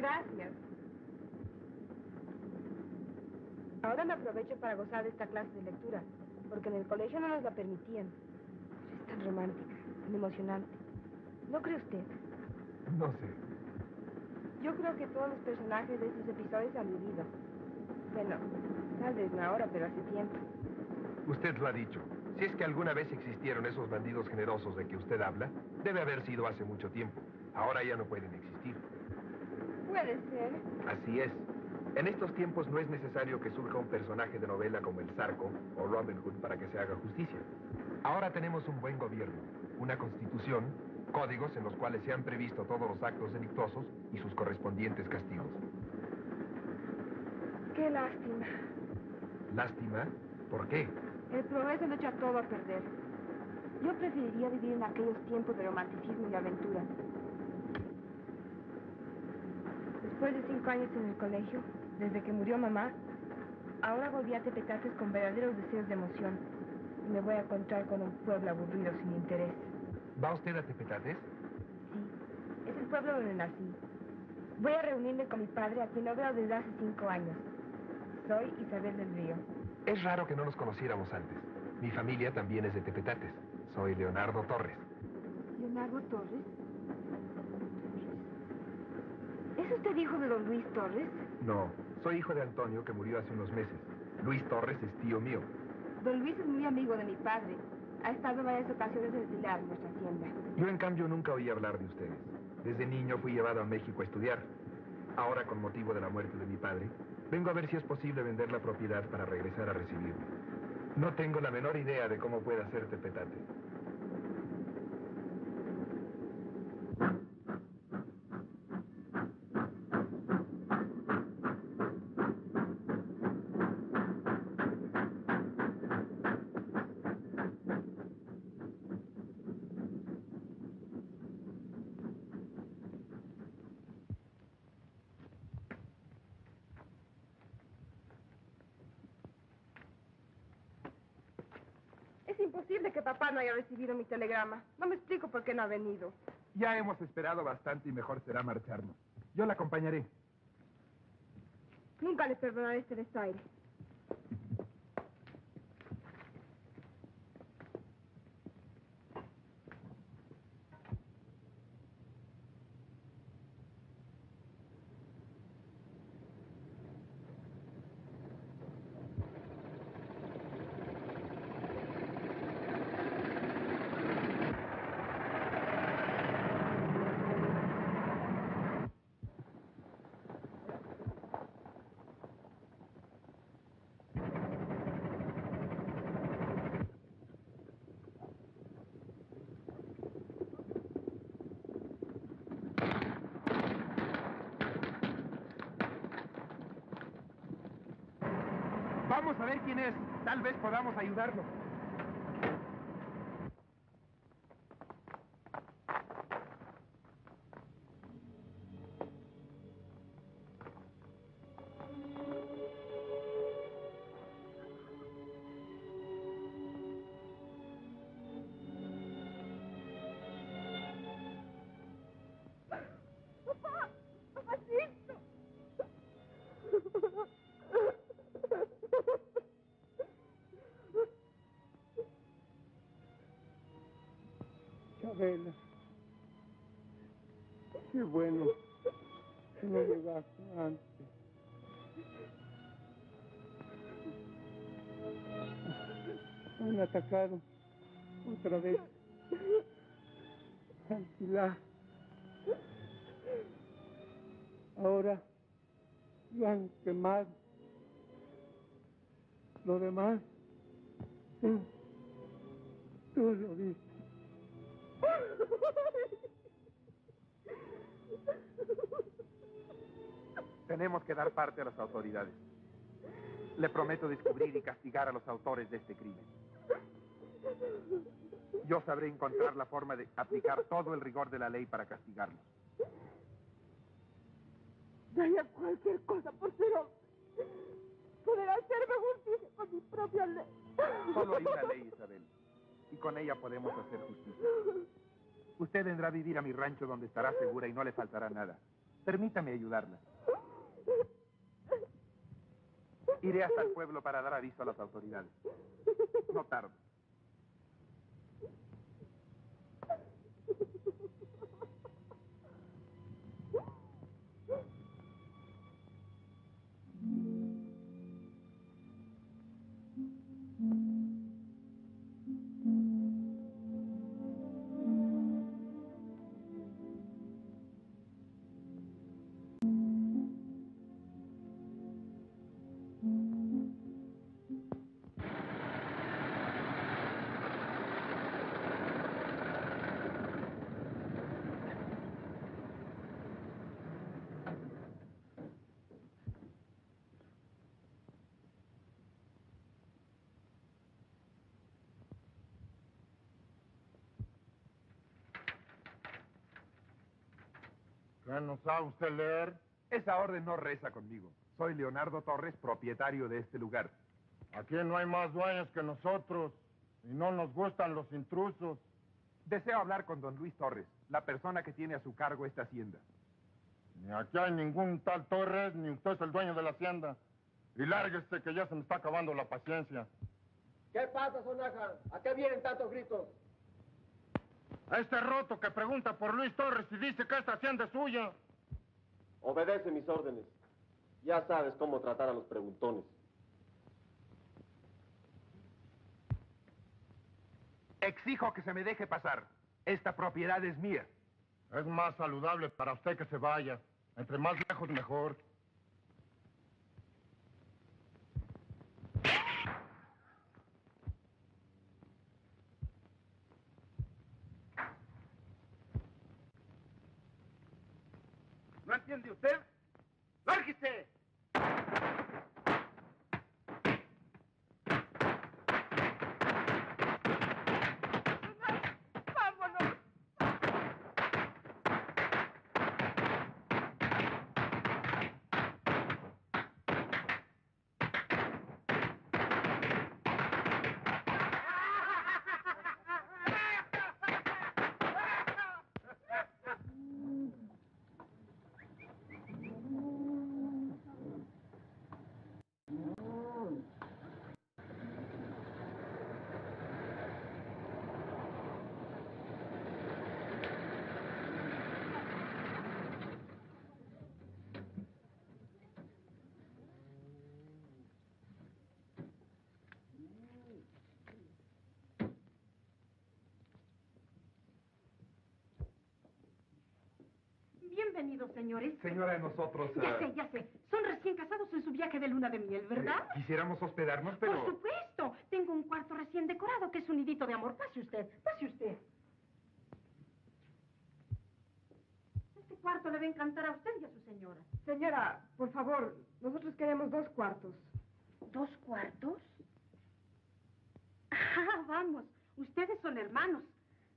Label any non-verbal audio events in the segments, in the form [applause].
Gracias. Ahora me aprovecho para gozar de esta clase de lectura, porque en el colegio no nos la permitían. Es tan romántica, tan emocionante. ¿No cree usted? No sé. Yo creo que todos los personajes de estos episodios han vivido. Bueno, tal vez no ahora, pero hace tiempo. Usted lo ha dicho. Si es que alguna vez existieron esos bandidos generosos de que usted habla, debe haber sido hace mucho tiempo. Ahora ya no pueden existir. Puede ser. Así es. En estos tiempos no es necesario que surja un personaje de novela como el Zarco o Robin Hood para que se haga justicia. Ahora tenemos un buen gobierno, una constitución, códigos en los cuales se han previsto todos los actos delictuosos y sus correspondientes castigos. Qué lástima. ¿Lástima? ¿Por qué? El progreso lo echa todo a perder. Yo preferiría vivir en aquellos tiempos de romanticismo y aventura. Después de cinco años en el colegio, desde que murió mamá, ahora volví a Tepetates con verdaderos deseos de emoción. Me voy a encontrar con un pueblo aburrido sin interés. ¿Va usted a Tepetates? Sí, es el pueblo donde nací. Voy a reunirme con mi padre, a quien no veo desde hace cinco años. Soy Isabel del Río. Es raro que no nos conociéramos antes. Mi familia también es de Tepetates. Soy Leonardo Torres. ¿Leonardo Torres? ¿Es usted hijo de don Luis Torres? No, soy hijo de Antonio que murió hace unos meses. Luis Torres es tío mío. Don Luis es muy amigo de mi padre. Ha estado en varias ocasiones en nuestra hacienda. Yo, en cambio, nunca oí hablar de ustedes. Desde niño fui llevado a México a estudiar. Ahora, con motivo de la muerte de mi padre, vengo a ver si es posible vender la propiedad para regresar a recibirme. No tengo la menor idea de cómo puede hacer Tepetate. no haya recibido mi telegrama. No me explico por qué no ha venido. Ya hemos esperado bastante y mejor será marcharnos. Yo la acompañaré. Nunca le perdonaré este desaire. Vamos a ver quién es. Tal vez podamos ayudarlo. Atacado otra vez. Tranquila. Ahora lo han quemado. Lo demás, tú, tú lo viste. Tenemos que dar parte a las autoridades. Le prometo descubrir y castigar a los autores de este crimen. Yo sabré encontrar la forma de aplicar todo el rigor de la ley para castigarlos. Daría cualquier cosa por ser hombre. Poder hacerme justicia con mi propia ley. Solo hay una ley, Isabel y con ella podemos hacer justicia. Usted vendrá a vivir a mi rancho donde estará segura y no le faltará nada. Permítame ayudarla. Iré hasta el pueblo para dar aviso a las autoridades. No tardo. No sabe usted leer? Esa orden no reza conmigo. Soy Leonardo Torres, propietario de este lugar. Aquí no hay más dueños que nosotros. Y no nos gustan los intrusos. Deseo hablar con don Luis Torres, la persona que tiene a su cargo esta hacienda. Ni aquí hay ningún tal Torres, ni usted es el dueño de la hacienda. Y lárguese que ya se me está acabando la paciencia. ¿Qué pasa, Sonaja? ¿A qué vienen tantos gritos? A este roto que pregunta por Luis Torres y dice que esta hacienda es suya. Obedece mis órdenes. Ya sabes cómo tratar a los preguntones. Exijo que se me deje pasar. Esta propiedad es mía. Es más saludable para usted que se vaya. Entre más lejos, mejor. ¿No entiende usted? ¡Lárguese! Bienvenidos, señores. Señora, nosotros... Ya ah, sé, ya sé. Son recién casados en su viaje de luna de miel, ¿verdad? eh, quisiéramos hospedarnos, pero... Por supuesto. Tengo un cuarto recién decorado que es un nidito de amor. Pase usted, pase usted. Este cuarto le va a encantar a usted y a su señora. Señora, por favor, nosotros queremos dos cuartos. ¿Dos cuartos? Ah, vamos. Ustedes son hermanos.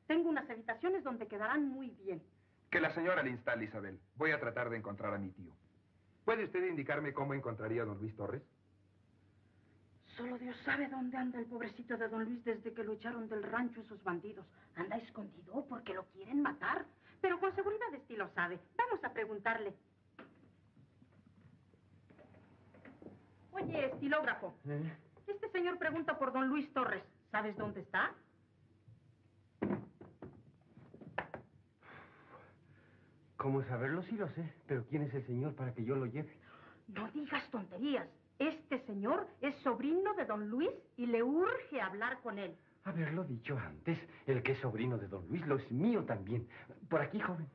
Tengo unas habitaciones donde quedarán muy bien. Que la señora le instale, Isabel. Voy a tratar de encontrar a mi tío. ¿Puede usted indicarme cómo encontraría a don Luis Torres? Solo Dios sabe dónde anda el pobrecito de don Luis desde que lo echaron del rancho esos bandidos. Anda escondido porque lo quieren matar. Pero con seguridad este lo sabe. Vamos a preguntarle. Oye, estilógrafo. Este señor pregunta por don Luis Torres. ¿Sabes dónde está? ¿Cómo saberlo? Sí lo sé. Pero ¿quién es el señor para que yo lo lleve? No digas tonterías. Este señor es sobrino de don Luis y le urge hablar con él. Haberlo dicho antes. El que es sobrino de don Luis lo es mío también. Por aquí, joven.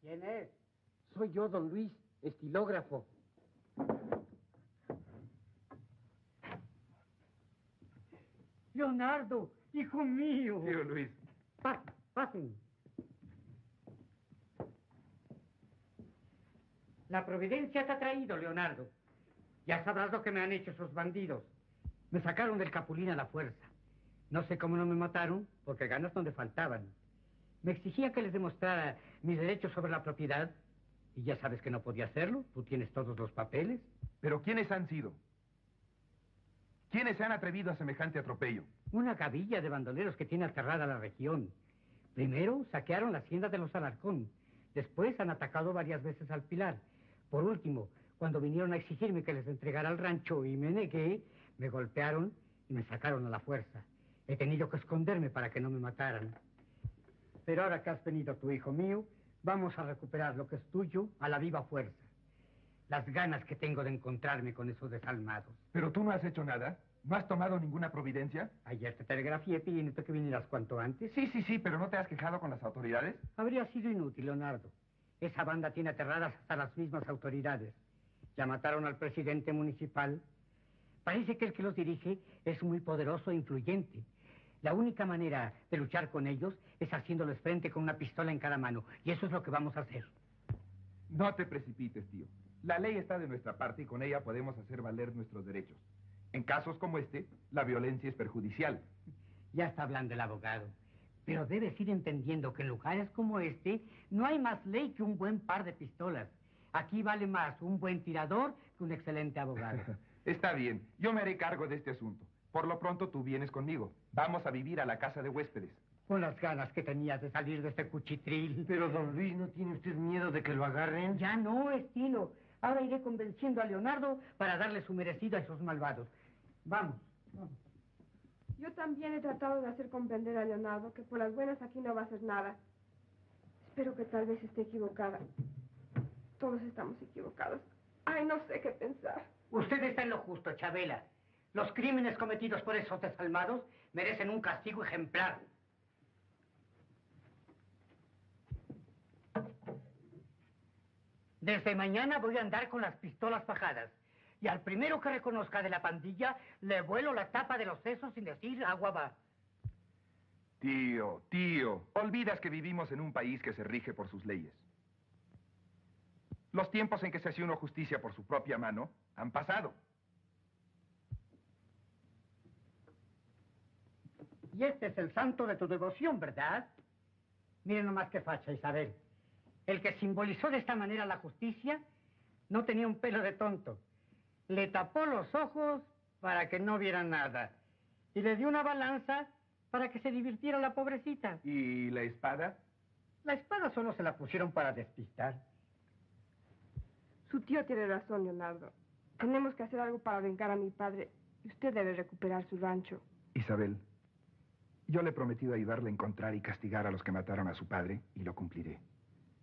¿Quién es? Soy yo, don Luis, estilógrafo. Leonardo, hijo mío. Tío Luis. Pa- pasen. La providencia te ha traído, Leonardo. Ya sabrás lo que me han hecho esos bandidos. Me sacaron del Capulín a la fuerza. No sé cómo no me mataron, porque ganas donde faltaban. Me exigía que les demostrara mis derechos sobre la propiedad. Y ya sabes que no podía hacerlo. Tú tienes todos los papeles. Pero ¿quiénes han sido? ¿Quiénes se han atrevido a semejante atropello? Una gavilla de bandoleros que tiene aterrada la región. Primero saquearon la hacienda de los Alarcón. Después han atacado varias veces al Pilar. Por último, cuando vinieron a exigirme que les entregara el rancho y me negué, me golpearon y me sacaron a la fuerza. He tenido que esconderme para que no me mataran. Pero ahora que has venido tu hijo mío, vamos a recuperar lo que es tuyo a la viva fuerza. Las ganas que tengo de encontrarme con esos desalmados. ¿Pero tú no has hecho nada? ¿No has tomado ninguna providencia? Ayer te telegrafié pidiéndote que vinieras cuanto antes. Sí, sí, sí, pero ¿no te has quejado con las autoridades? Habría sido inútil, Leonardo. Esa banda tiene aterradas hasta las mismas autoridades. Ya mataron al presidente municipal. Parece que el que los dirige es muy poderoso e influyente. La única manera de luchar con ellos es haciéndoles frente con una pistola en cada mano. Y eso es lo que vamos a hacer. No te precipites, tío. La ley está de nuestra parte y con ella podemos hacer valer nuestros derechos. En casos como este, la violencia es perjudicial. Ya está hablando el abogado. Pero debes ir entendiendo que en lugares como este no hay más ley que un buen par de pistolas. Aquí vale más un buen tirador que un excelente abogado. [laughs] Está bien, yo me haré cargo de este asunto. Por lo pronto tú vienes conmigo. Vamos a vivir a la casa de huéspedes. Con las ganas que tenías de salir de este cuchitril. Pero, don Luis, ¿no tiene usted miedo de que lo agarren? Ya no, estilo. Ahora iré convenciendo a Leonardo para darle su merecido a esos malvados. Vamos, vamos. Yo también he tratado de hacer comprender a Leonardo que por las buenas aquí no va a hacer nada. Espero que tal vez esté equivocada. Todos estamos equivocados. Ay, no sé qué pensar. Usted está en lo justo, Chabela. Los crímenes cometidos por esos desalmados merecen un castigo ejemplar. Desde mañana voy a andar con las pistolas fajadas. Y al primero que reconozca de la pandilla, le vuelo la tapa de los sesos sin decir agua va. Tío, tío, olvidas que vivimos en un país que se rige por sus leyes. Los tiempos en que se hacía uno justicia por su propia mano han pasado. Y este es el santo de tu devoción, ¿verdad? Miren nomás qué facha, Isabel. El que simbolizó de esta manera la justicia no tenía un pelo de tonto. Le tapó los ojos para que no viera nada. Y le dio una balanza para que se divirtiera la pobrecita. ¿Y la espada? La espada solo se la pusieron para despistar. Su tío tiene razón, Leonardo. Tenemos que hacer algo para vengar a mi padre. Usted debe recuperar su rancho. Isabel, yo le he prometido ayudarle a encontrar y castigar a los que mataron a su padre y lo cumpliré.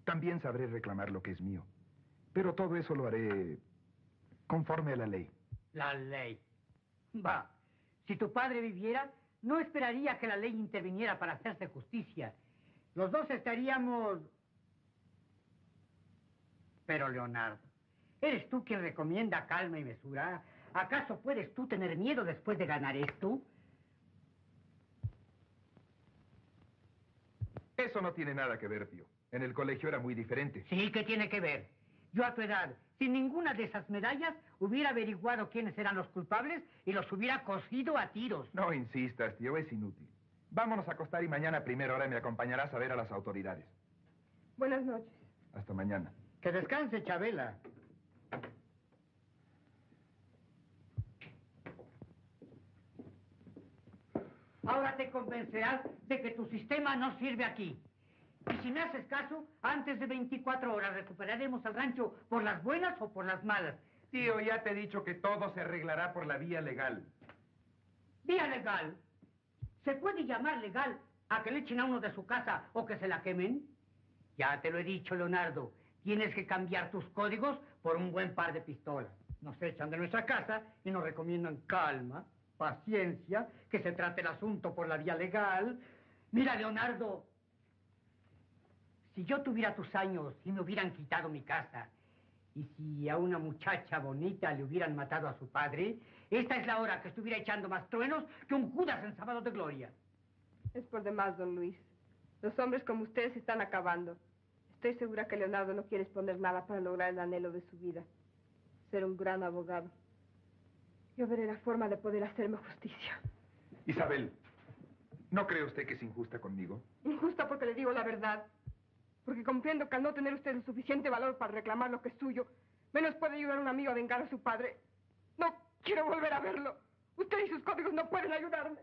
También sabré reclamar lo que es mío. Pero todo eso lo haré conforme a la ley. La ley. Va. Si tu padre viviera, no esperaría que la ley interviniera para hacerse justicia. Los dos estaríamos... Pero, Leonardo, ¿eres tú quien recomienda calma y mesura? ¿Acaso puedes tú tener miedo después de ganar esto? Eso no tiene nada que ver, tío. En el colegio era muy diferente. Sí, ¿qué tiene que ver? Yo a tu edad, sin ninguna de esas medallas, hubiera averiguado quiénes eran los culpables y los hubiera cosido a tiros. No insistas, tío, es inútil. Vámonos a acostar y mañana a primera hora me acompañarás a ver a las autoridades. Buenas noches. Hasta mañana. Que descanse, Chabela. Ahora te convencerás de que tu sistema no sirve aquí. Y si me haces caso, antes de 24 horas recuperaremos el rancho por las buenas o por las malas. Tío, ya te he dicho que todo se arreglará por la vía legal. Vía legal. ¿Se puede llamar legal a que le echen a uno de su casa o que se la quemen? Ya te lo he dicho, Leonardo. Tienes que cambiar tus códigos por un buen par de pistolas. Nos echan de nuestra casa y nos recomiendan calma, paciencia, que se trate el asunto por la vía legal. Mira, Leonardo, si yo tuviera tus años y me hubieran quitado mi casa, y si a una muchacha bonita le hubieran matado a su padre, esta es la hora que estuviera echando más truenos que un Judas en sábado de gloria. Es por demás, don Luis. Los hombres como ustedes se están acabando. Estoy segura que Leonardo no quiere exponer nada para lograr el anhelo de su vida. Ser un gran abogado. Yo veré la forma de poder hacerme justicia. Isabel, ¿no cree usted que es injusta conmigo? Injusta porque le digo la verdad. Porque comprendo que al no tener usted el suficiente valor para reclamar lo que es suyo, Menos puede ayudar a un amigo a vengar a su padre. No quiero volver a verlo. Usted y sus códigos no pueden ayudarme.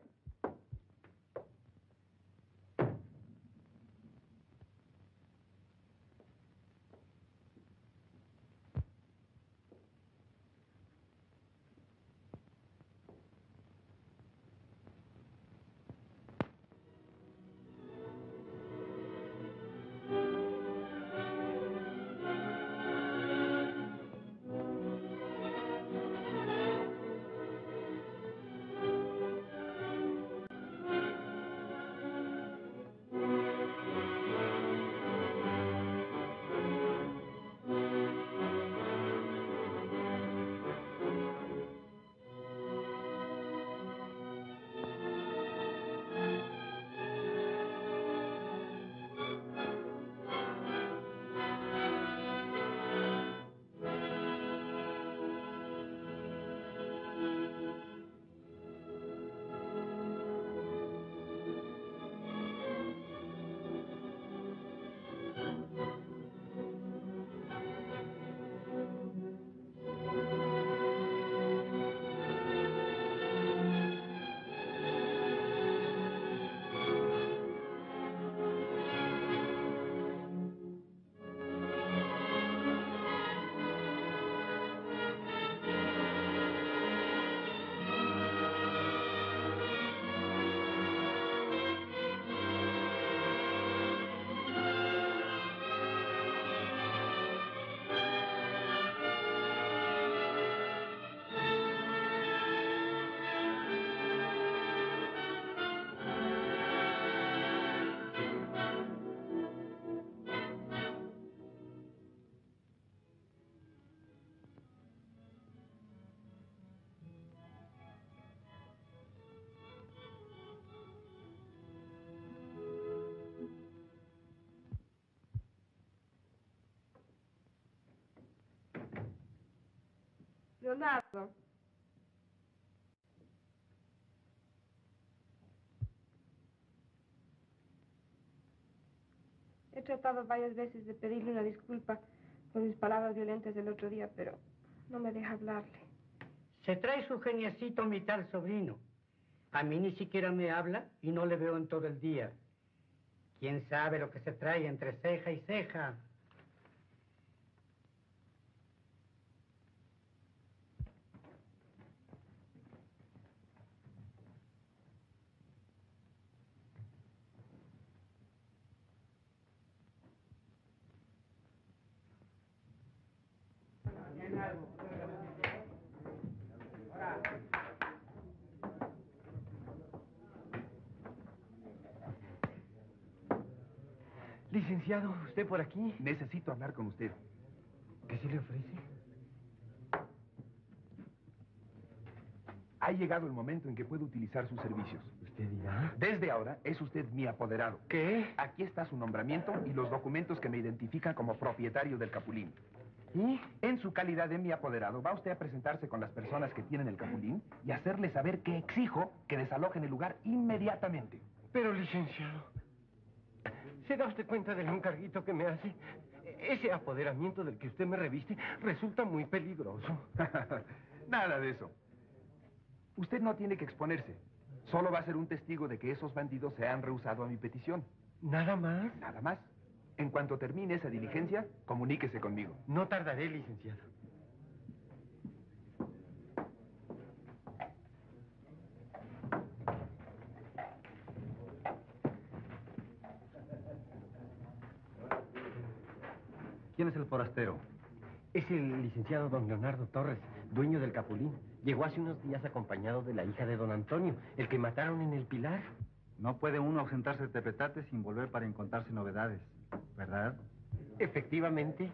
He tratado varias veces de pedirle una disculpa por mis palabras violentas del otro día, pero no me deja hablarle. Se trae su geniecito mi tal sobrino. A mí ni siquiera me habla y no le veo en todo el día. ¿Quién sabe lo que se trae entre ceja y ceja? Licenciado, ¿usted por aquí? Necesito hablar con usted. ¿Qué se le ofrece? Ha llegado el momento en que puedo utilizar sus servicios. ¿Usted dirá? Desde ahora es usted mi apoderado. ¿Qué? Aquí está su nombramiento y los documentos que me identifican como propietario del Capulín. ¿Y? En su calidad de mi apoderado, va usted a presentarse con las personas que tienen el Capulín y hacerles saber que exijo que desalojen el lugar inmediatamente. Pero, licenciado, ¿se da usted cuenta del encarguito que me hace? Ese apoderamiento del que usted me reviste resulta muy peligroso. [laughs] Nada de eso. Usted no tiene que exponerse. Solo va a ser un testigo de que esos bandidos se han rehusado a mi petición. ¿Nada más? Nada más. En cuanto termine esa diligencia, comuníquese conmigo. No tardaré, licenciado. ¿Quién es el forastero? Es el licenciado don Leonardo Torres, dueño del Capulín. Llegó hace unos días acompañado de la hija de don Antonio, el que mataron en el Pilar. No puede uno ausentarse de Tepetate sin volver para encontrarse novedades, ¿verdad? Efectivamente.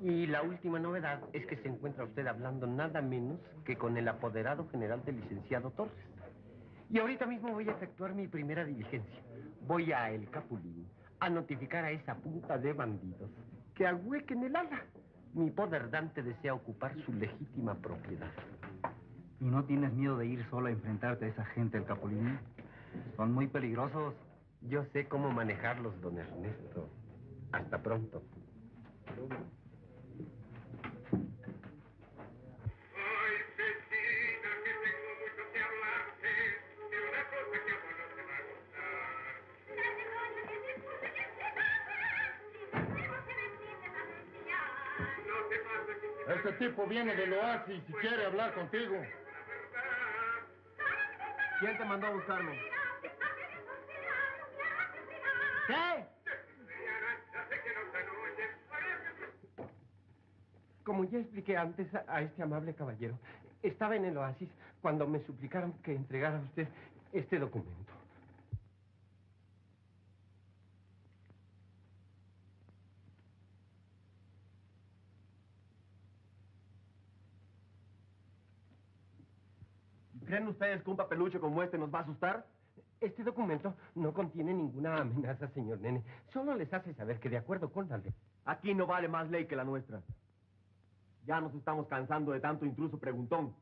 Y la última novedad es que se encuentra usted hablando nada menos que con el apoderado general del licenciado Torres. Y ahorita mismo voy a efectuar mi primera diligencia. Voy a El Capulín a notificar a esa punta de bandidos que agüequen el ala. Mi poder Dante desea ocupar su legítima propiedad. ¿Y no tienes miedo de ir solo a enfrentarte a esa gente del Capulín? Son muy peligrosos. Yo sé cómo manejarlos, don Ernesto. Hasta pronto. Este tipo viene del oasis y quiere hablar contigo. ¿Quién te mandó a buscarme? ¿Qué? Como ya expliqué antes a, a este amable caballero, estaba en el oasis cuando me suplicaron que entregara a usted este documento. ¿Creen ustedes que un papelucho como este nos va a asustar? Este documento no contiene ninguna amenaza, señor Nene. Solo les hace saber que de acuerdo con la ley... Aquí no vale más ley que la nuestra. Ya nos estamos cansando de tanto intruso preguntón.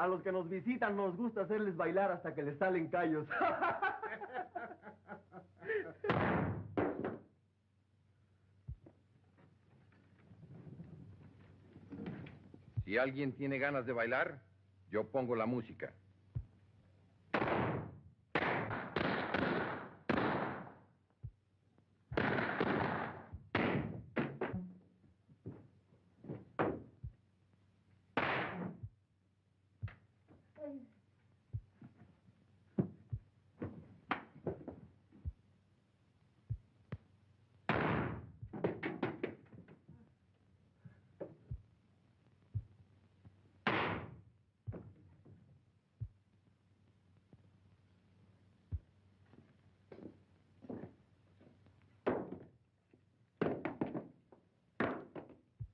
A los que nos visitan nos gusta hacerles bailar hasta que les salen callos. [laughs] Si alguien tiene ganas de bailar, yo pongo la música.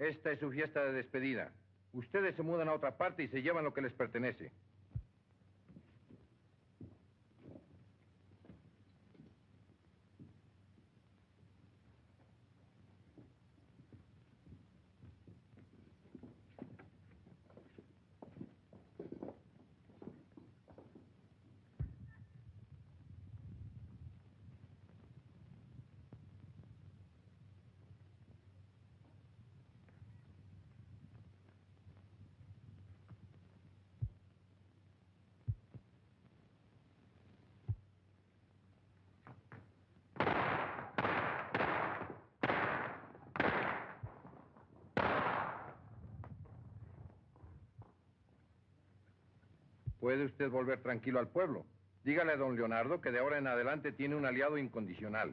Esta es su fiesta de despedida. Ustedes se mudan a otra parte y se llevan lo que les pertenece. Puede usted volver tranquilo al pueblo. Dígale a don Leonardo que de ahora en adelante tiene un aliado incondicional.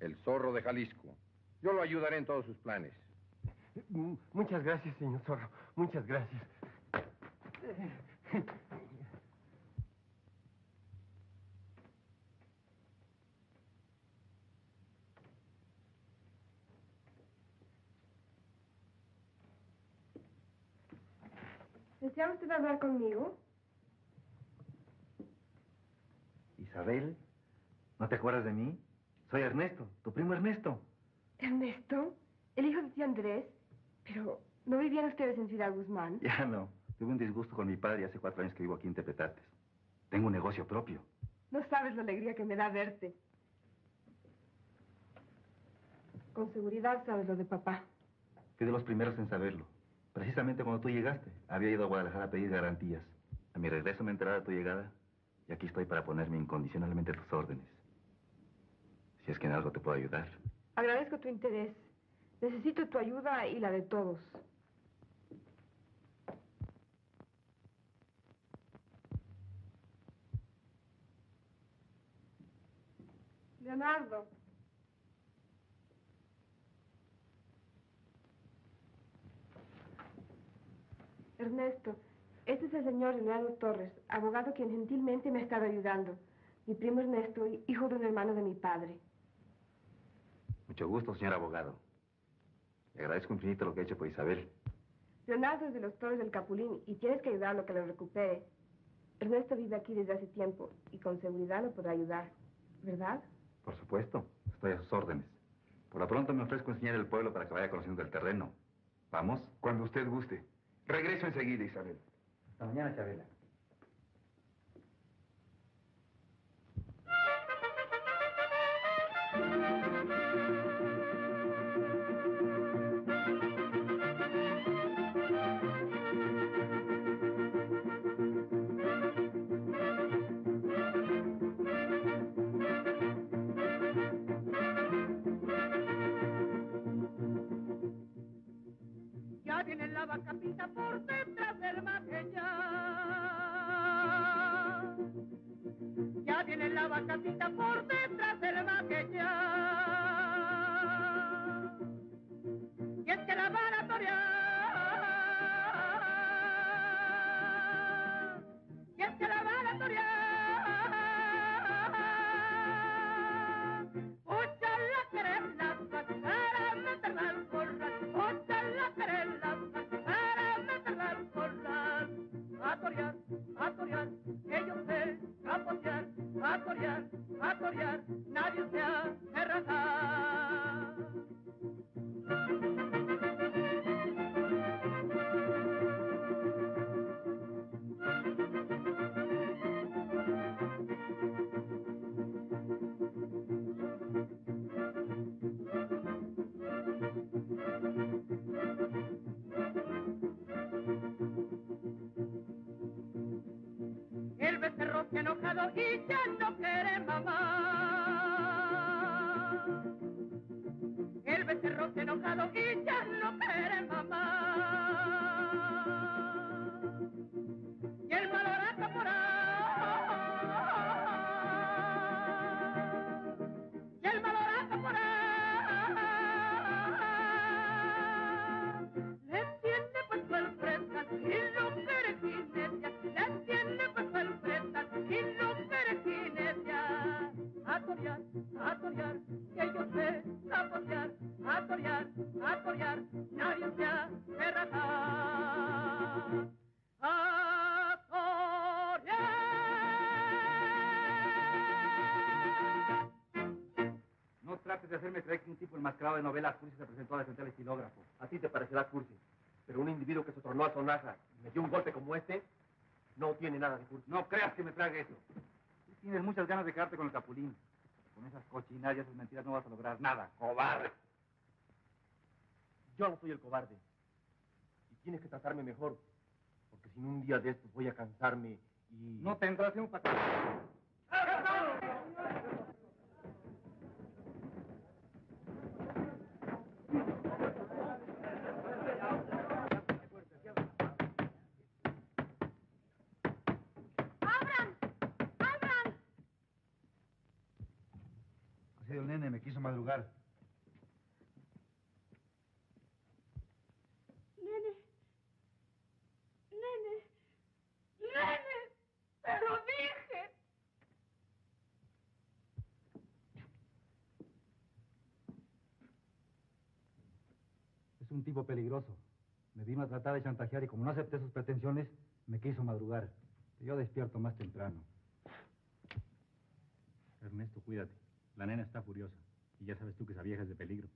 El zorro de Jalisco. Yo lo ayudaré en todos sus planes. M- Muchas gracias, señor Zorro. Muchas gracias. ¿Desea usted hablar conmigo? Isabel, ¿no te acuerdas de mí? Soy Ernesto, tu primo Ernesto. Ernesto, el hijo de tío Andrés. Pero, ¿no vivían ustedes en Ciudad Guzmán? [laughs] Ya no. Tuve un disgusto con mi padre y hace cuatro años que vivo aquí en Tepetate. Tengo un negocio propio. No sabes la alegría que me da verte. Con seguridad sabes lo de papá. Fui de los primeros en saberlo. Precisamente cuando tú llegaste, había ido a Guadalajara a pedir garantías. A mi regreso me enteré de tu llegada y aquí estoy para ponerme incondicionalmente a tus órdenes. Si es que en algo te puedo ayudar. Agradezco tu interés. Necesito tu ayuda y la de todos. Leonardo. Ernesto, este es el señor Leonardo Torres, abogado quien gentilmente me ha estado ayudando. Mi primo Ernesto, hijo de un hermano de mi padre. Mucho gusto, señor abogado. Le agradezco infinito lo que ha hecho por Isabel. Leonardo es de los Torres del Capulín y tienes que ayudarlo a que lo recupere. Ernesto vive aquí desde hace tiempo y con seguridad lo podrá ayudar, ¿verdad? Por supuesto, estoy a sus órdenes. Por lo pronto me ofrezco a enseñar el pueblo para que vaya conociendo el terreno. ¿Vamos? Cuando usted guste. Regreso enseguida, Isabel. Hasta mañana, Chabela. A de novela cursi se presentó a defender el estilógrafo. A ti te parecerá cursi, pero un individuo que se tornó a sonaja y me dio un golpe como este, no tiene nada de cursi. No creas que me trague eso. Tú tienes muchas ganas de quedarte con el capulín. Con esas cochinadas y esas mentiras no vas a lograr nada. ¡Cobarde! Yo no soy el cobarde. Y tienes que tratarme mejor, porque si no un día de estos voy a cansarme y... No tendrás un patrón. ¡Abran! ¡Abran! Ha sido el nene, me quiso madrugar. Nene, nene, nene, te lo dije. Es un tipo peligroso. Me vino a tratar de chantajear y como no acepté sus pretensiones, me quiso madrugar. Yo despierto más temprano. Ernesto, cuídate. La nena está furiosa. Y ya sabes tú que esa vieja es de peligro.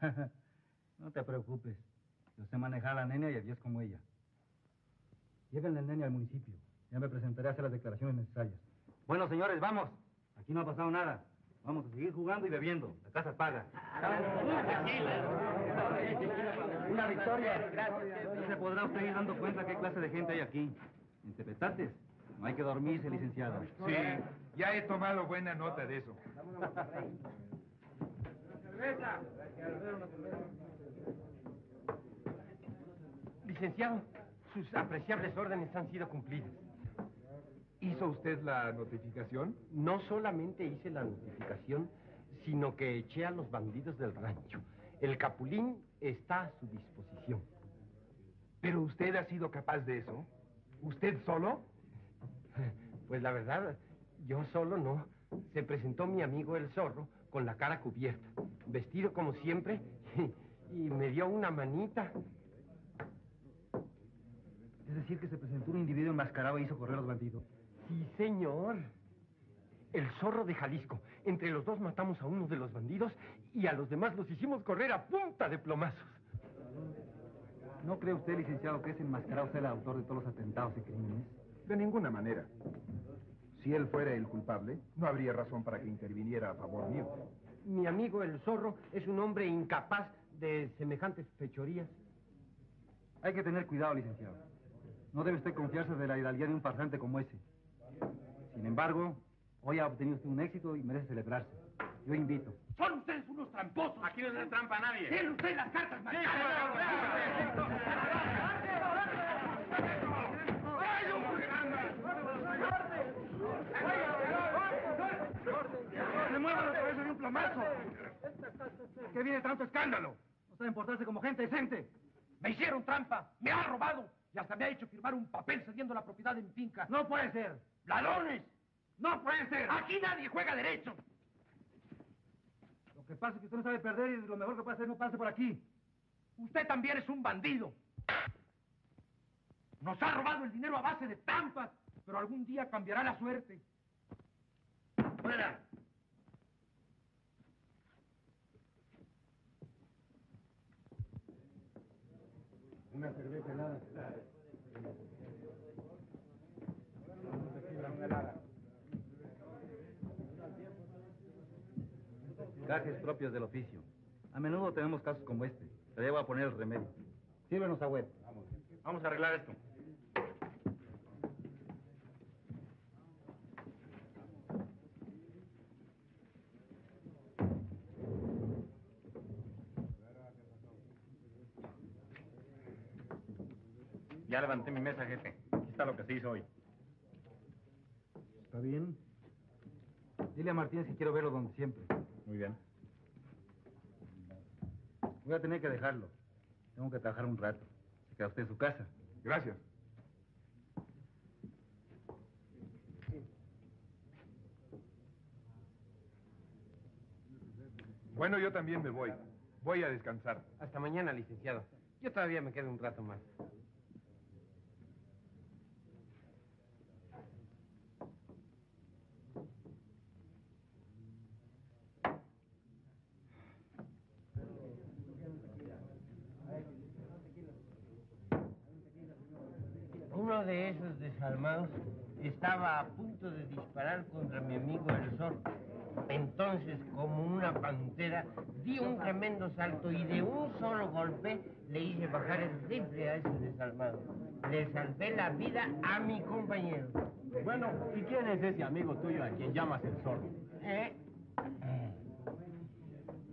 [laughs] no te preocupes. Yo sé manejar a la nena y a Dios como ella. Llévenle el nene al municipio. Ya me presentaré a hacer las declaraciones necesarias. Bueno, señores, vamos. Aquí no ha pasado nada. Vamos a seguir jugando y bebiendo. La casa paga. [laughs] Una victoria. No se podrá usted ir dando cuenta qué clase de gente hay aquí. En no hay que dormirse, licenciado. Sí, ya he tomado buena nota de eso. Licenciado, sus apreciables órdenes han sido cumplidas. ¿Hizo usted la notificación? No solamente hice la notificación, sino que eché a los bandidos del rancho. El capulín está a su disposición. ¿Pero usted ha sido capaz de eso? ¿Usted solo? Pues la verdad, yo solo no. Se presentó mi amigo el zorro con la cara cubierta, vestido como siempre, [laughs] y me dio una manita. Es decir, que se presentó un individuo enmascarado e hizo correr a los bandidos. Sí, señor. El zorro de Jalisco. Entre los dos matamos a uno de los bandidos y a los demás los hicimos correr a punta de plomazos. ¿No cree usted, licenciado, que ese enmascarado sea el autor de todos los atentados y crímenes? De ninguna manera. Si él fuera el culpable, no habría razón para que interviniera a favor mío. Mi amigo el zorro es un hombre incapaz de semejantes fechorías. Hay que tener cuidado, licenciado. No debe usted confiarse de la hidalguía de un farsante como ese. Sin embargo, hoy ha obtenido usted un éxito y merece celebrarse. Yo invito. Son ustedes unos tramposos. Aquí no se le trampa a nadie. Tienen ustedes las cartas ¡Se muevan los cabezas de un plomazo! ¿Qué viene tanto escándalo? No saben portarse como gente decente. Me hicieron trampa, me han robado y hasta me ha hecho firmar un papel cediendo la propiedad de mi finca. No puede ser. ¡Ladrones! ¡No puede ser! ¡Aquí nadie juega derecho! Lo que pasa es que usted no sabe perder y lo mejor que puede hacer no pase por aquí. Usted también es un bandido. Nos ha robado el dinero a base de trampas, pero algún día cambiará la suerte. ¡Afuera! Una cerveza helada. Gajes propios del oficio. A menudo tenemos casos como este, ya voy a poner el remedio. Sírvenos a web. Vamos. Vamos a arreglar esto. Ya levanté mi mesa, jefe. Aquí está lo que se hizo hoy. ¿Está bien? Dile a Martínez que quiero verlo donde siempre. Muy bien. Voy a tener que dejarlo. Tengo que trabajar un rato. Se queda usted en su casa. Gracias. Bueno, yo también me voy. Voy a descansar. Hasta mañana, licenciado. Yo todavía me quedo un rato más. Estaba a punto de disparar contra mi amigo el zorro. Entonces, como una pantera, di un tremendo salto y de un solo golpe le hice bajar el rifle a ese desalmado. Le salvé la vida a mi compañero. Bueno, ¿y quién es ese amigo tuyo a quien llamas el zorro? ¿Eh?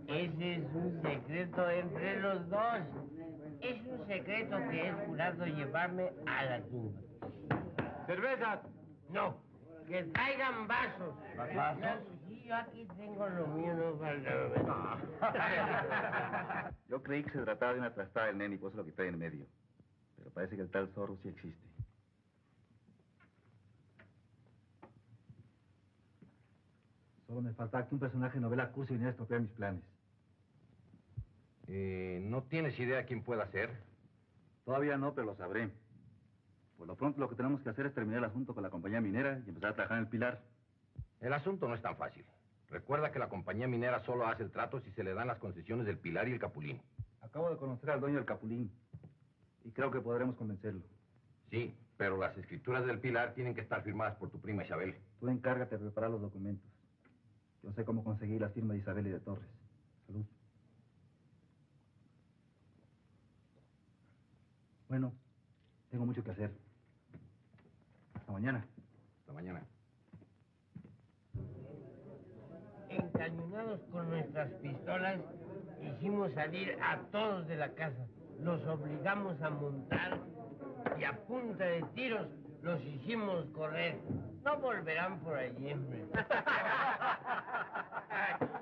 Ese es un secreto entre los dos. Es un secreto que he jurado llevarme a la tumba. ¡Cervezas! No, que traigan vasos. ¿Vasos? Sí, yo aquí tengo lo mío, no falta. [laughs] Yo creí que se trataba de una trastada del nene y por eso lo quité en medio. Pero parece que el tal zorro sí existe. Solo me faltaba que un personaje de novela cursi viniera a estropear mis planes. Eh, ¿No tienes idea quién pueda ser? Todavía no, pero lo sabré. Por lo pronto lo que tenemos que hacer es terminar el asunto con la compañía minera y empezar a trabajar en el pilar. El asunto no es tan fácil. Recuerda que la compañía minera solo hace el trato si se le dan las concesiones del Pilar y el Capulín. Acabo de conocer al dueño del Capulín y creo que podremos convencerlo. Sí, pero las escrituras del Pilar tienen que estar firmadas por tu prima Isabel. Tú encárgate de preparar los documentos. Yo sé cómo conseguir la firma de Isabel y de Torres. Salud. Bueno, tengo mucho que hacer. Hasta mañana. Hasta mañana. Encañonados con nuestras pistolas, hicimos salir a todos de la casa. Los obligamos a montar y a punta de tiros los hicimos correr. No volverán por allí, hombre. [laughs]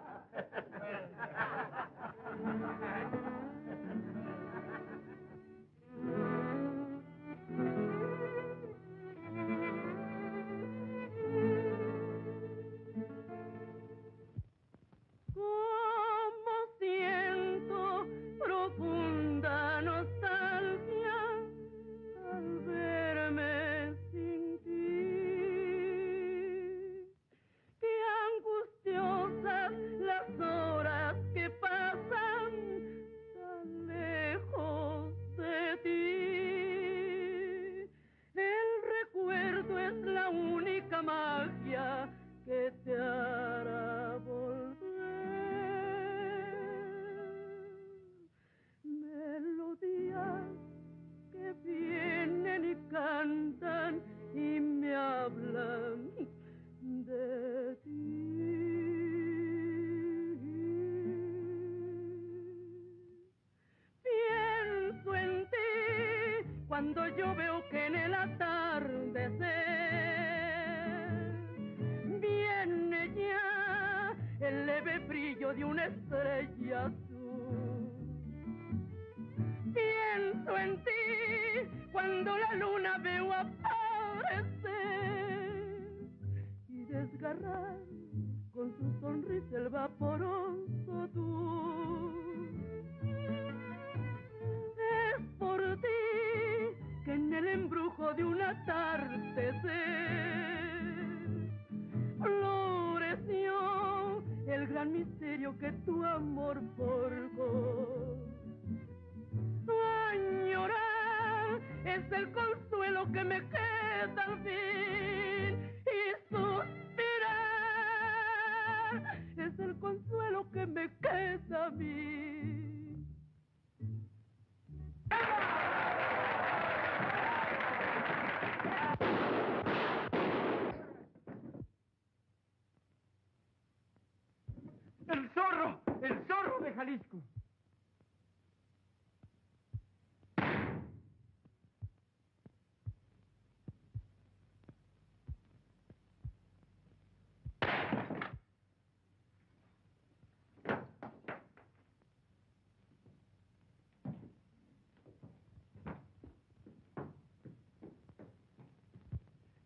tu amor forjó.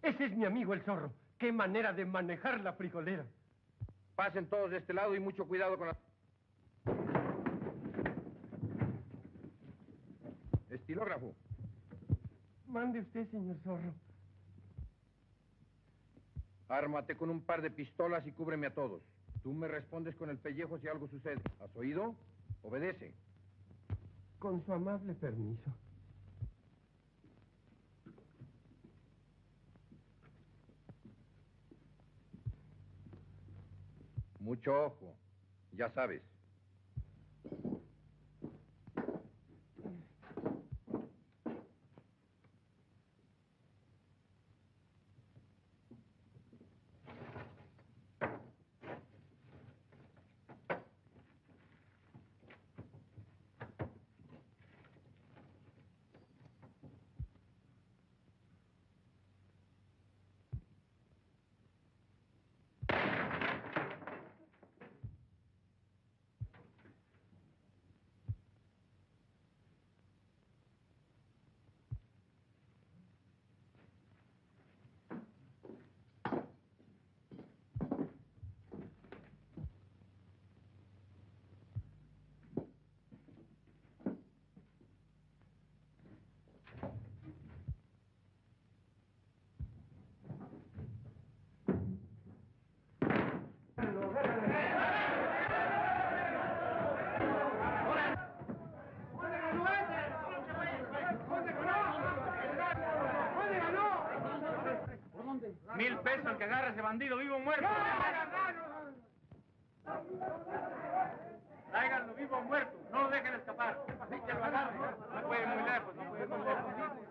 Ese es mi amigo el zorro. ¡Qué manera de manejar la frijolera! Pasen todos de este lado y mucho cuidado con la... Estilógrafo. Mande usted, señor zorro. Ármate con un par de pistolas y cúbreme a todos. Tú me respondes con el pellejo si algo sucede. ¿Has oído? Obedece. Con su amable permiso. Mucho ojo. Ya sabes. Mil pesos el que agarre a ese bandido vivo o muerto. Tráiganlo vivo o muerto. No lo dejen escapar. Así que lo. No puede ir muy lejos, no puede ir muy lejos.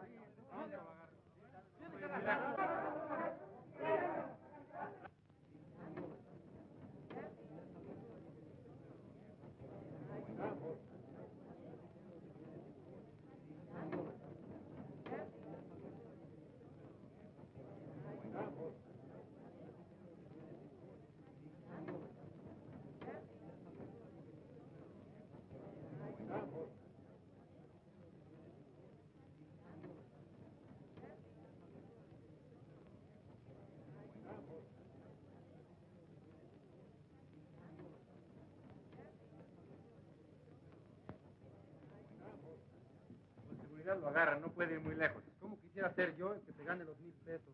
Lo agarran, no puede ir muy lejos. ¿Cómo quisiera ser yo el que se gane los mil pesos?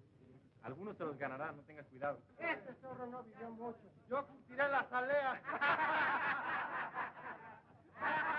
Algunos se los ganarán, no tengas cuidado. Este zorro no vivió mucho. Yo curtiré las aleas. [laughs]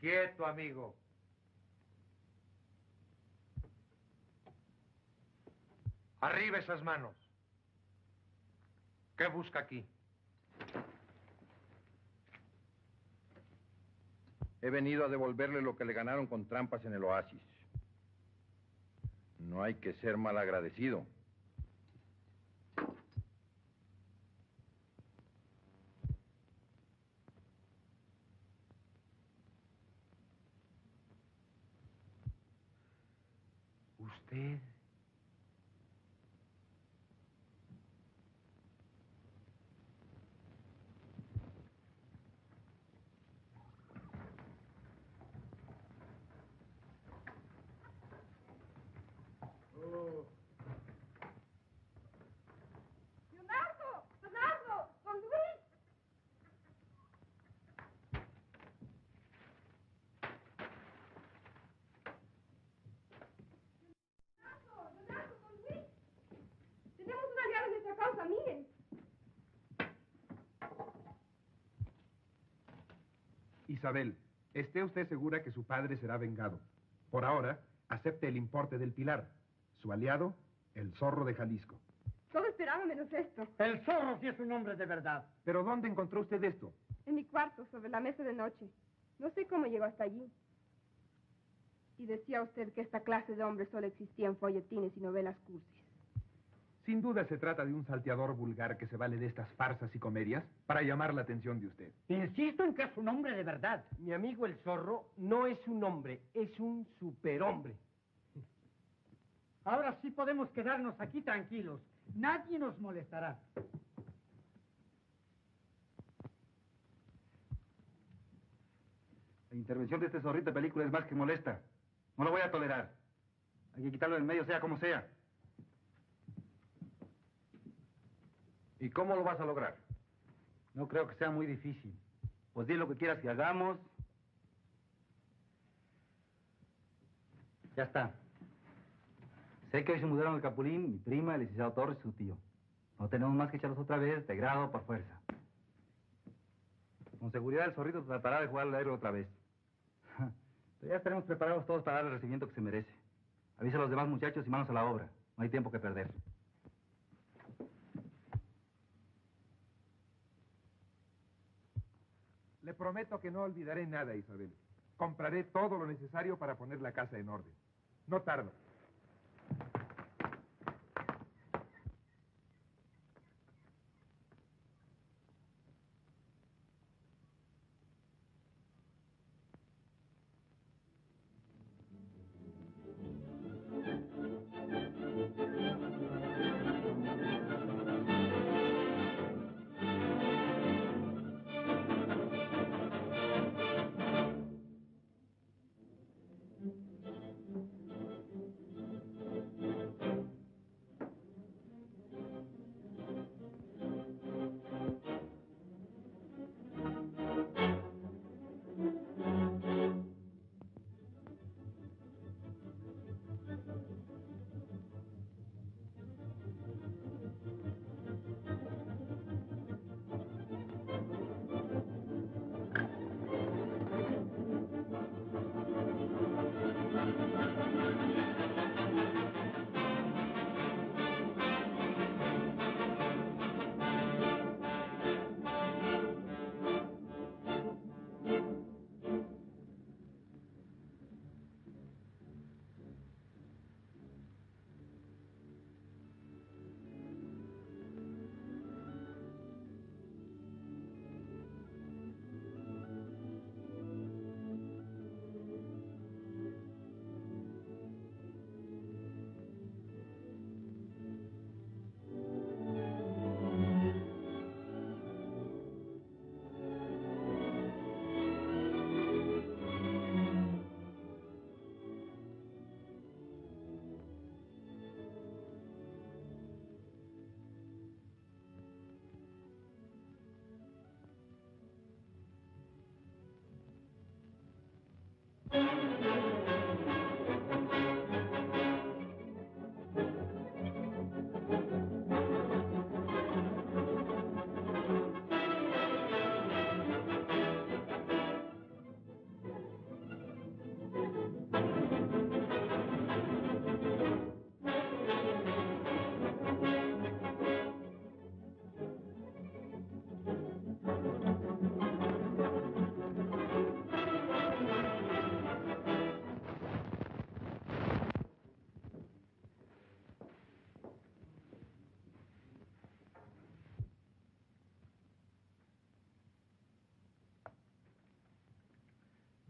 Quieto, amigo. Arriba esas manos. ¿Qué busca aquí? He venido a devolverle lo que le ganaron con trampas en el oasis. No hay que ser mal agradecido. ¿Usted? ¡Leonardo! ¡Leonardo! ¡Don Luis! ¡Leonardo! ¡Leonardo! ¡Don Luis! Tenemos un aliado en nuestra causa, miren. Isabel, esté usted segura que su padre será vengado. Por ahora, acepte el importe del pilar. Su aliado, el zorro de Jalisco. Todo esperaba menos esto. El zorro sí es un hombre de verdad. ¿Pero dónde encontró usted esto? En mi cuarto, sobre la mesa de noche. No sé cómo llegó hasta allí. Y decía usted que esta clase de hombres solo existía en folletines y novelas cursis. Sin duda se trata de un salteador vulgar que se vale de estas farsas y comedias para llamar la atención de usted. Insisto en que es un hombre de verdad. Mi amigo el zorro no es un hombre, es un superhombre. Ahora sí podemos quedarnos aquí tranquilos. Nadie nos molestará. La intervención de este zorrito de película es más que molesta. No lo voy a tolerar. Hay que quitarlo del medio, sea como sea. ¿Y cómo lo vas a lograr? No creo que sea muy difícil. Pues di lo que quieras que hagamos. Ya está. Sé que hoy se mudaron al Capulín, mi prima, el licenciado Torres y su tío. No tenemos más que echarlos otra vez, de grado por fuerza. Con seguridad el zorrito tratará de jugar al aire otra vez. [laughs] Pero ya estaremos preparados todos para darle el recibimiento que se merece. Avisa a los demás muchachos y manos a la obra. No hay tiempo que perder. Prometo que no olvidaré nada, Isabel. Compraré todo lo necesario para poner la casa en orden. No tardo.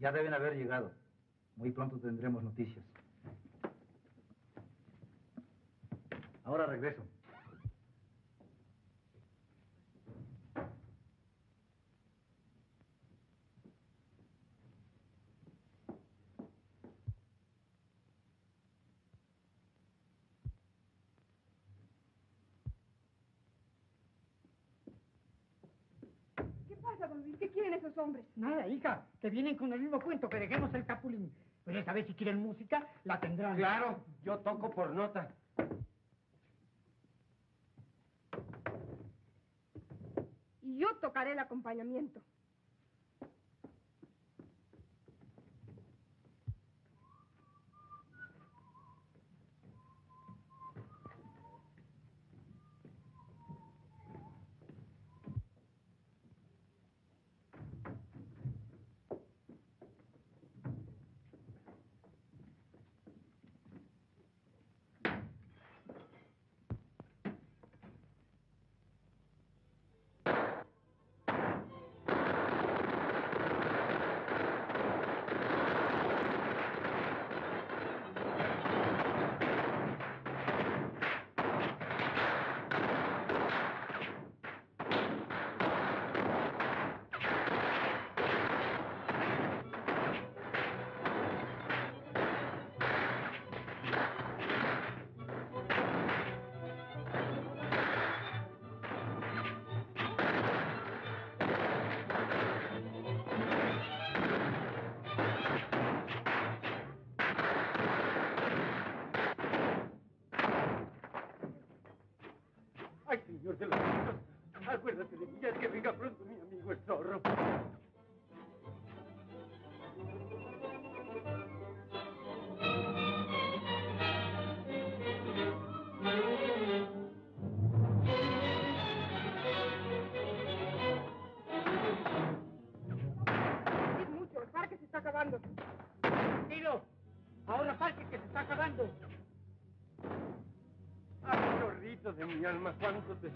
Ya deben haber llegado. Muy pronto tendremos noticias. Ahora regreso. ¿Qué pasa, don Luis? ¿Qué quieren esos hombres? Nada, hija, que vienen con el mismo cuento, que dejemos el capulín. Pero esta vez si quieren música, la tendrán. Claro, yo toco por nota. Y yo tocaré el acompañamiento. Ay, señor de los cielos, acuérdate de mí, ya es que venga pronto mi amigo el zorro. Alma, cuánto te.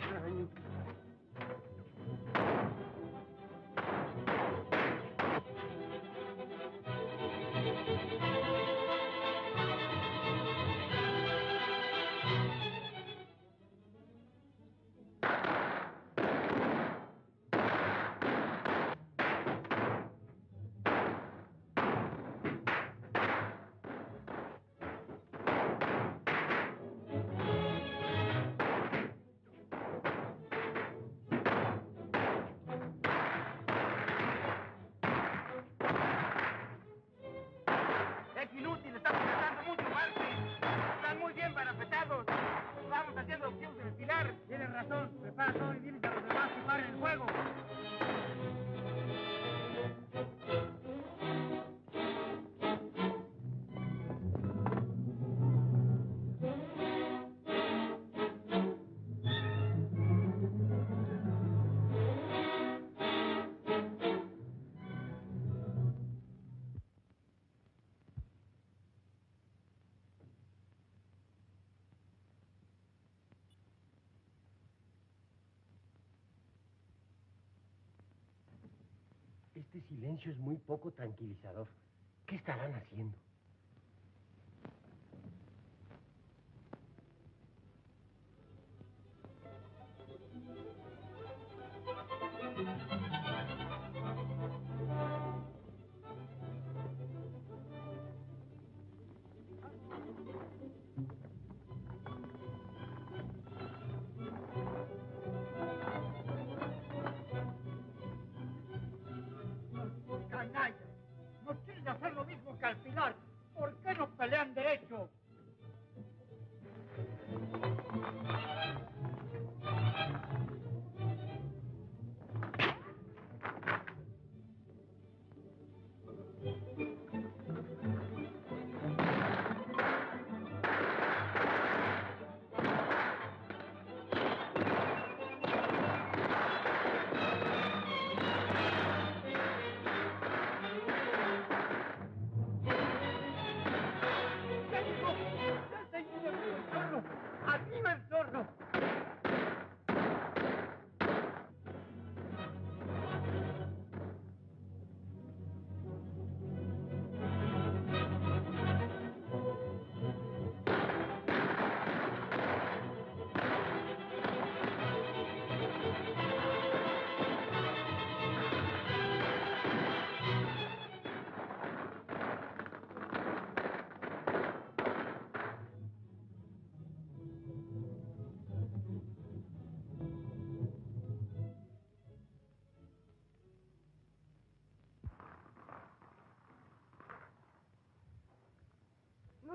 Este silencio es muy poco tranquilizador. ¿Qué estarán haciendo?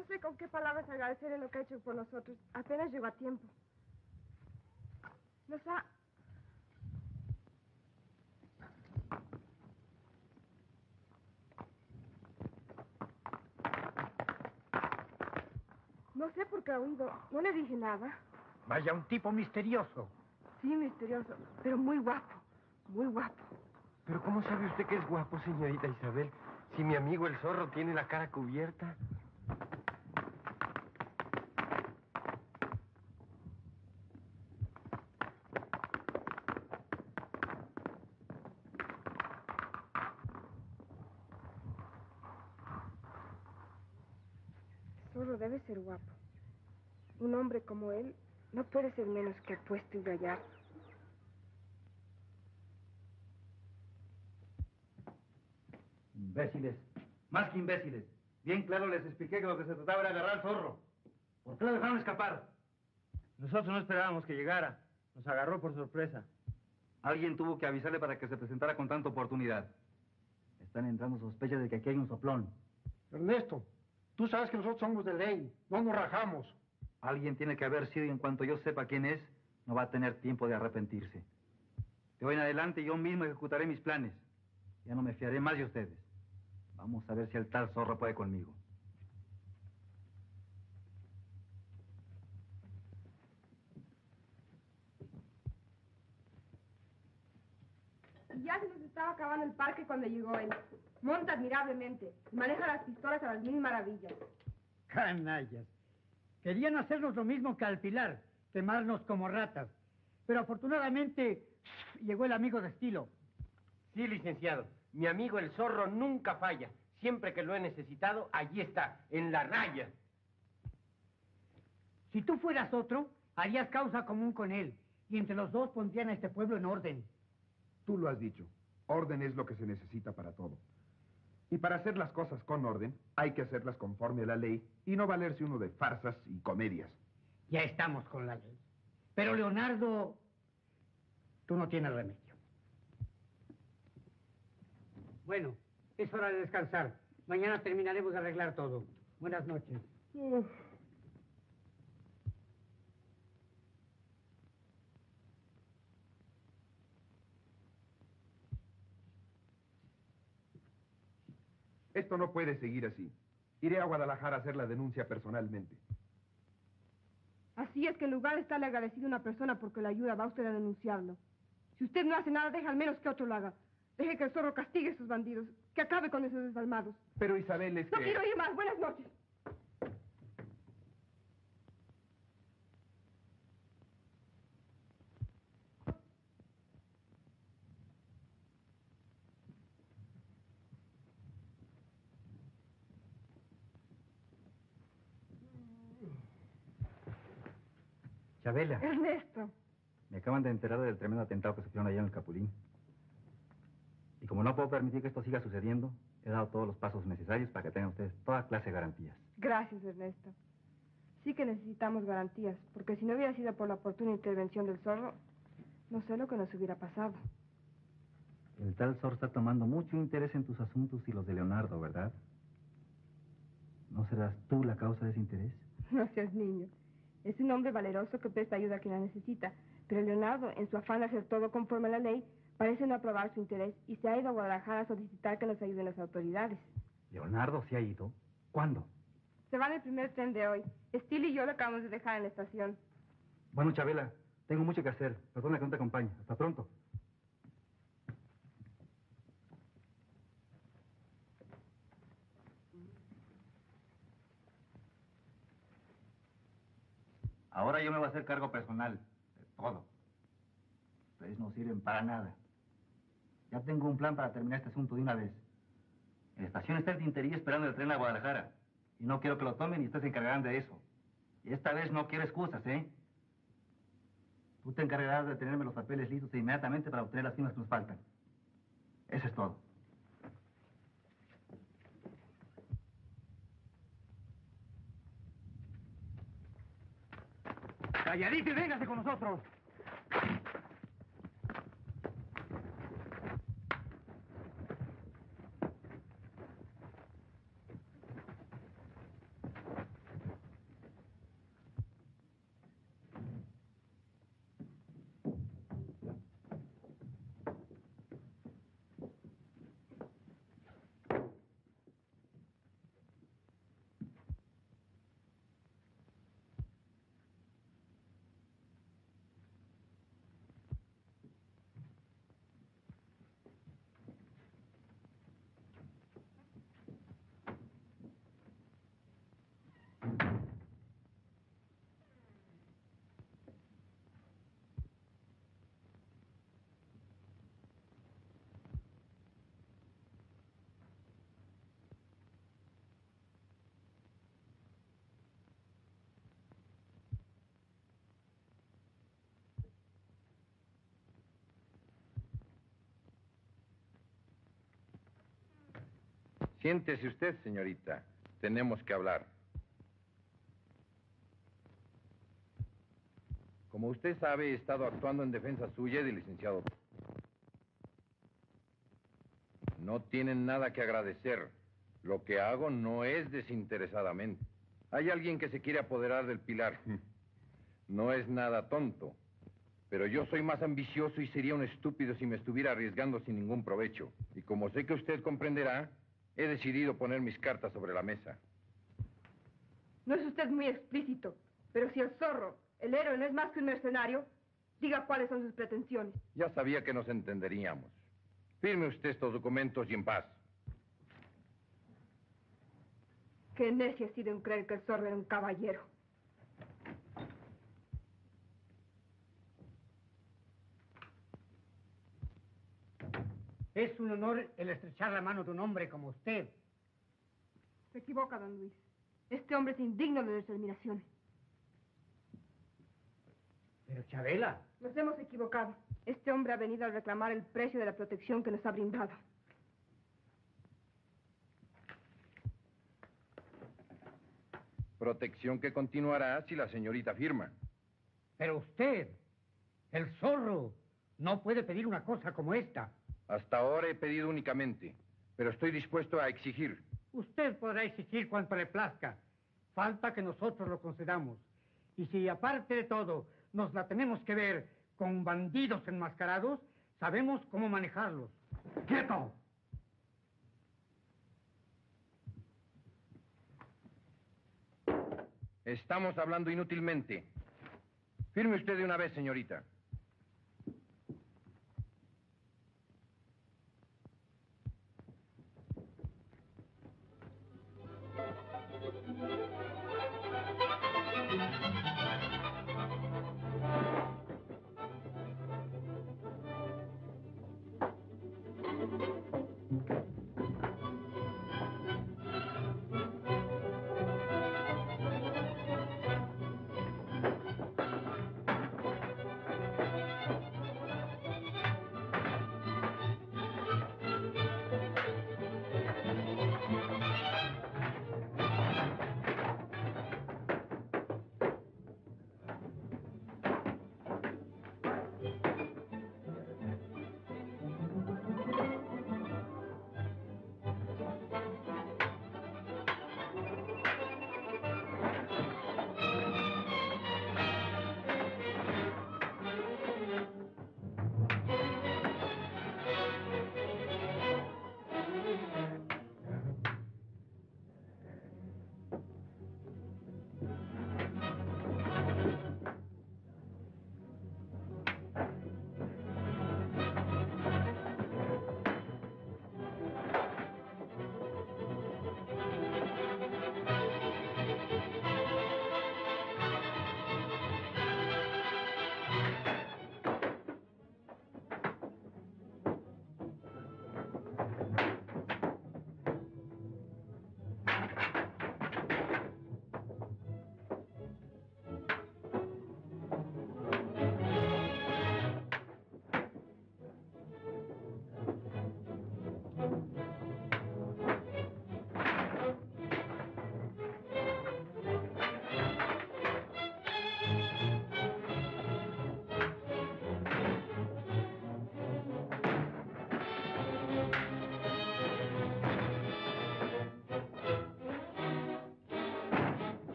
No sé con qué palabras agradecerle lo que ha hecho por nosotros. Apenas llegó a tiempo. Nos ha... No sé por qué ha oído. No le dije nada. Vaya, un tipo misterioso. Sí, misterioso, pero muy guapo. Muy guapo. Pero ¿cómo sabe usted que es guapo, señorita Isabel? Si mi amigo el zorro tiene la cara cubierta. Zorro debe ser guapo. Un hombre como él no puede ser menos que apuesto y gallardo. Imbéciles. Más que imbéciles. Bien claro les expliqué que lo que se trataba era agarrar al zorro. ¿Por qué lo dejaron escapar? Nosotros no esperábamos que llegara. Nos agarró por sorpresa. Alguien tuvo que avisarle para que se presentara con tanta oportunidad. Están entrando sospechas de que aquí hay un soplón. Ernesto, tú sabes que nosotros somos de ley. No nos rajamos. Alguien tiene que haber sido y en cuanto yo sepa quién es, no va a tener tiempo de arrepentirse. De hoy en adelante yo mismo ejecutaré mis planes. Ya no me fiaré más de ustedes. Vamos a ver si el tal zorro puede conmigo. Ya se nos estaba acabando el parque cuando llegó él. Monta admirablemente y maneja las pistolas a las mil maravillas. Canallas. Querían hacernos lo mismo que al Pilar, quemarnos como ratas. Pero afortunadamente llegó el amigo de estilo. Sí, licenciado. Mi amigo el zorro nunca falla. Siempre que lo he necesitado, allí está, en la raya. Si tú fueras otro, harías causa común con él. Y entre los dos pondrían a este pueblo en orden. Tú lo has dicho. Orden es lo que se necesita para todo. Y para hacer las cosas con orden, hay que hacerlas conforme a la ley y no valerse uno de farsas y comedias. Ya estamos con la ley. Pero Leonardo, tú no tienes remedio. Bueno, es hora de descansar. Mañana terminaremos de arreglar todo. Buenas noches. Esto no puede seguir así. Iré a Guadalajara a hacer la denuncia personalmente. Así es que en lugar de estarle agradecido a una persona porque le ayuda, va usted a denunciarlo. Si usted no hace nada, deja al menos que otro lo haga. Deje que el zorro castigue a esos bandidos, que acabe con esos desalmados. Pero Isabel es No que... quiero ir más. Buenas noches. Ernesto. me acaban de enterar del tremendo atentado que sufrieron allá en el Capulín. Y como no puedo permitir que esto siga sucediendo, he dado todos los pasos necesarios para que tengan ustedes toda clase de garantías. Gracias, Ernesto. Sí que necesitamos garantías, porque si no hubiera sido por la oportuna intervención del zorro, no sé lo que nos hubiera pasado. El tal Sor está tomando mucho interés en tus asuntos y los de Leonardo, ¿verdad? ¿No serás tú la causa de ese interés? [laughs] No seas niño. Es un hombre valeroso que presta ayuda a quien la necesita. Pero Leonardo, en su afán de hacer todo conforme a la ley, parece no aprobar su interés y se ha ido a Guadalajara a solicitar que nos ayuden las autoridades. ¿Leonardo se ha ido? ¿Cuándo? Se va en el primer tren de hoy. Estil y yo lo acabamos de dejar en la estación. Bueno, Chabela, tengo mucho que hacer. Perdona que no te acompañe. Hasta pronto. Ahora yo me voy a hacer cargo personal de todo. Ustedes no sirven para nada. Ya tengo un plan para terminar este asunto de una vez. En la estación está el tintería esperando el tren a Guadalajara. Y no quiero que lo tomen y ustedes se encargarán de eso. Y esta vez no quiero excusas, ¿eh? Tú te encargarás de tenerme los papeles listos inmediatamente para obtener las firmas que nos faltan. Eso es todo. Calladito y véngase con nosotros. Siéntese usted, señorita. Tenemos que hablar. Como usted sabe, he estado actuando en defensa suya y del licenciado. No tienen nada que agradecer. Lo que hago no es desinteresadamente. Hay alguien que se quiere apoderar del pilar. No es nada tonto. Pero yo soy más ambicioso y sería un estúpido si me estuviera arriesgando sin ningún provecho. Y como sé que usted comprenderá, he decidido poner mis cartas sobre la mesa. No es usted muy explícito, pero si el zorro, el héroe, no es más que un mercenario, diga cuáles son sus pretensiones. Ya sabía que nos entenderíamos. Firme usted estos documentos y en paz. Qué necio he sido en creer que el zorro era un caballero. Es un honor el estrechar la mano de un hombre como usted. Se equivoca, don Luis. Este hombre es indigno de determinación. Pero Chabela. Nos hemos equivocado. Este hombre ha venido a reclamar el precio de la protección que nos ha brindado. Protección que continuará si la señorita firma. Pero usted, el zorro, no puede pedir una cosa como esta. Hasta ahora he pedido únicamente, pero estoy dispuesto a exigir. Usted podrá exigir cuanto le plazca. Falta que nosotros lo concedamos. Y si aparte de todo nos la tenemos que ver con bandidos enmascarados, sabemos cómo manejarlos. ¡Quieto! Estamos hablando inútilmente. Firme usted de una vez, señorita.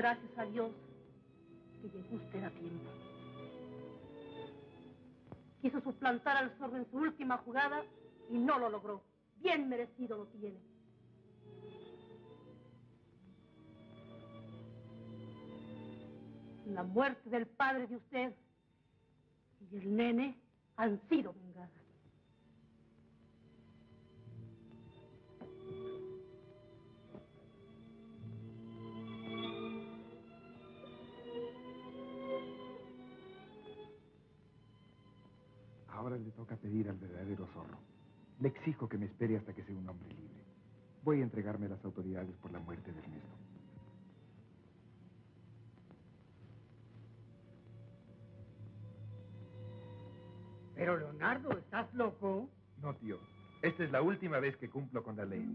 Gracias a Dios que llegó usted a tiempo. Quiso suplantar al zorro en su última jugada y no lo logró. Bien merecido lo tiene. La muerte del padre de usted y el nene han sido vengadas. Toca pedir al verdadero zorro. Le exijo que me espere hasta que sea un hombre libre. Voy a entregarme a las autoridades por la muerte de Ernesto. Pero Leonardo, ¿estás loco? No, tío. Esta es la última vez que cumplo con la ley.